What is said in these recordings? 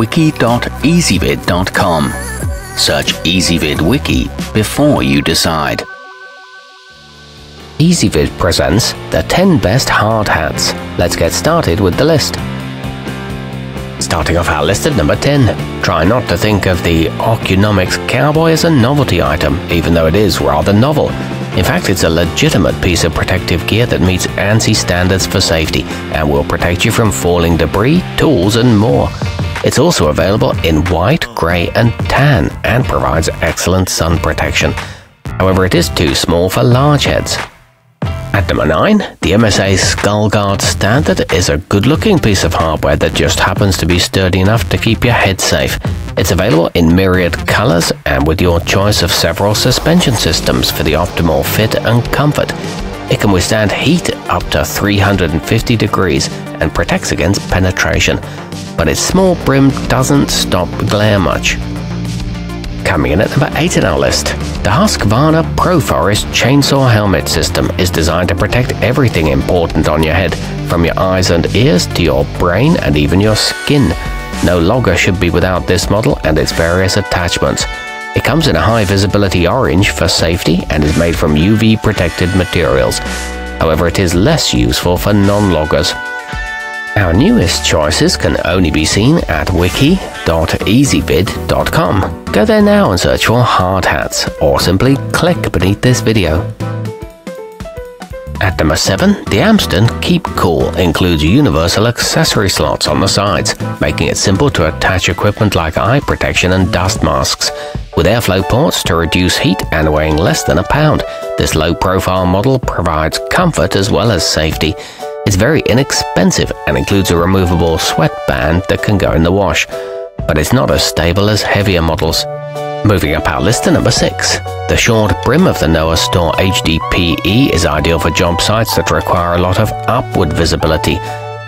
wiki.ezvid.com. Search Ezvid Wiki before you decide. Ezvid presents the 10 best hard hats. Let's get started with the list. Starting off our list at number 10. Try not to think of the OccuNomix Cowboy as a novelty item, even though it is rather novel. In fact, it's a legitimate piece of protective gear that meets ANSI standards for safety and will protect you from falling debris, tools, and more. It's also available in white, grey, and tan and provides excellent sun protection. However, it is too small for large heads. At number 9, the MSA Skullgard Standard is a good looking piece of hardware that just happens to be sturdy enough to keep your head safe. It's available in myriad colors and with your choice of several suspension systems for the optimal fit and comfort. It can withstand heat up to 350 degrees and protects against penetration, but its small brim doesn't stop glare much. Coming in at number 8 in our list, the Husqvarna ProForest Chainsaw Helmet System is designed to protect everything important on your head, from your eyes and ears to your brain and even your skin. No logger should be without this model and its various attachments. It comes in a high visibility orange for safety and is made from UV protected materials. However, it is less useful for non-loggers. Our newest choices can only be seen at wiki.ezvid.com. Go there now and search for hard hats, or simply click beneath this video. At number 7, the Amston Keep Cool includes universal accessory slots on the sides, making it simple to attach equipment like eye protection and dust masks. With airflow ports to reduce heat and weighing less than a pound, this low-profile model provides comfort as well as safety. It's very inexpensive and includes a removable sweatband that can go in the wash, but it's not as stable as heavier models. Moving up our list to number 6. The short brim of the NOA Store HDPE is ideal for job sites that require a lot of upward visibility.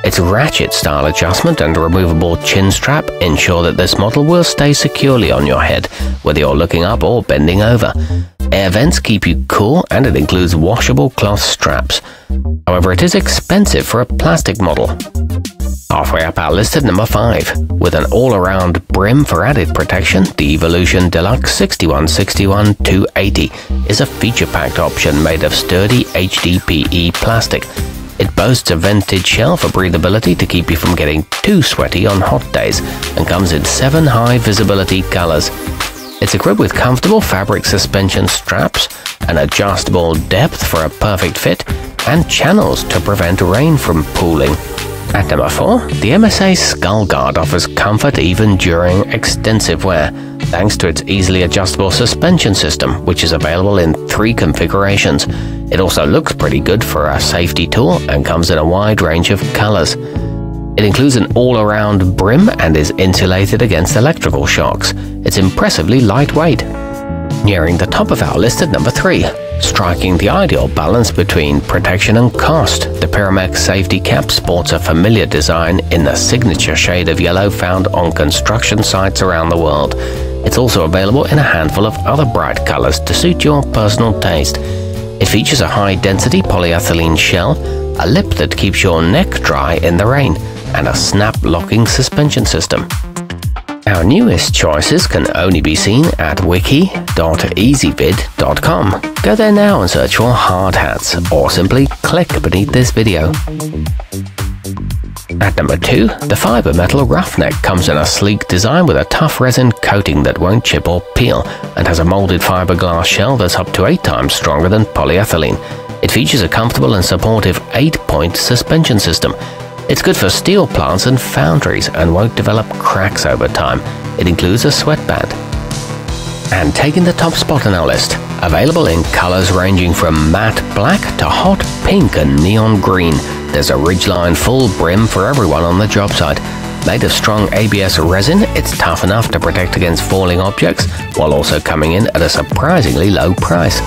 Its ratchet style adjustment and removable chin strap ensure that this model will stay securely on your head, whether you're looking up or bending over. Air vents keep you cool and it includes washable cloth straps. However, it is expensive for a plastic model. Halfway up our list at number 5. With an all-around brim for added protection, the Evolution Deluxe 6161-280 is a feature-packed option made of sturdy HDPE plastic. It boasts a vented shell for breathability to keep you from getting too sweaty on hot days and comes in seven high visibility colors. It's equipped with comfortable fabric suspension straps, an adjustable depth for a perfect fit, and channels to prevent rain from pooling. At number 4, the MSA Skullgard offers comfort even during extensive wear, thanks to its easily adjustable suspension system, which is available in three configurations. It also looks pretty good for a safety tool and comes in a wide range of colors. It includes an all-around brim and is insulated against electrical shocks. It's impressively lightweight. Nearing the top of our list at number 3, striking the ideal balance between protection and cost, the Pyramex safety cap sports a familiar design in the signature shade of yellow found on construction sites around the world. It's also available in a handful of other bright colors to suit your personal taste. It features a high-density polyethylene shell, a lip that keeps your neck dry in the rain, and a snap-locking suspension system. Our newest choices can only be seen at wiki.ezvid.com. Go there now and search for hard hats, or simply click beneath this video. At number 2, the Fibre-Metal Roughneck comes in a sleek design with a tough resin coating that won't chip or peel, and has a molded fiberglass shell that's up to 8 times stronger than polyethylene. It features a comfortable and supportive 8-point suspension system, it's good for steel plants and foundries and won't develop cracks over time. It includes a sweatband. And taking the top spot on our list, available in colors ranging from matte black to hot pink and neon green, there's a Ridgeline full brim for everyone on the job site. Made of strong ABS resin, it's tough enough to protect against falling objects, while also coming in at a surprisingly low price.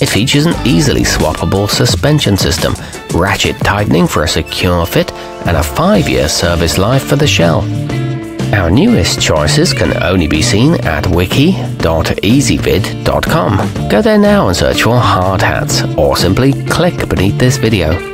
It features an easily swappable suspension system, ratchet tightening for a secure fit, and a 5-year service life for the shell. Our newest choices can only be seen at wiki.ezvid.com. Go there now and search for hard hats, or simply click beneath this video.